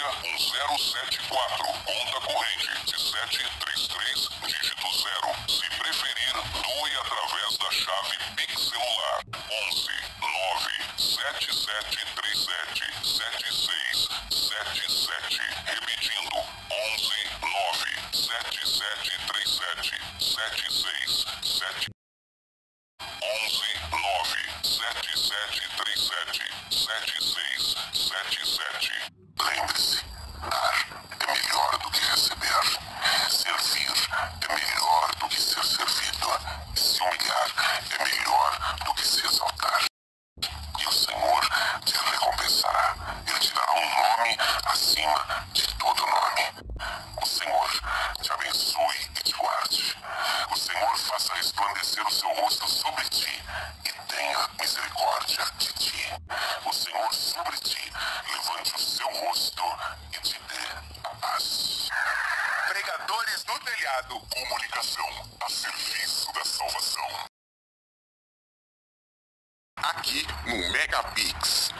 emergência 1074, conta corrente 733, dígito 0. Se preferir, doe através da chave Pix celular 11 9 7737 7677. Repetindo, 11 9 7737 7677. 11 9 7737 7677. Lembre-se, dar é melhor do que receber. Servir é melhor do que ser servido. Se humilhar é melhor do que se exaltar. E o Senhor te recompensará. Ele te dará um nome acima de todo nome. O Senhor te abençoe e te guarde. O Senhor faça resplandecer o seu rosto sobre ti tenha misericórdia de ti. O Senhor sobre ti levante o seu rosto e te dê a paz. Pregadores no telhado. Comunicação a serviço da salvação. Aqui no Megapix.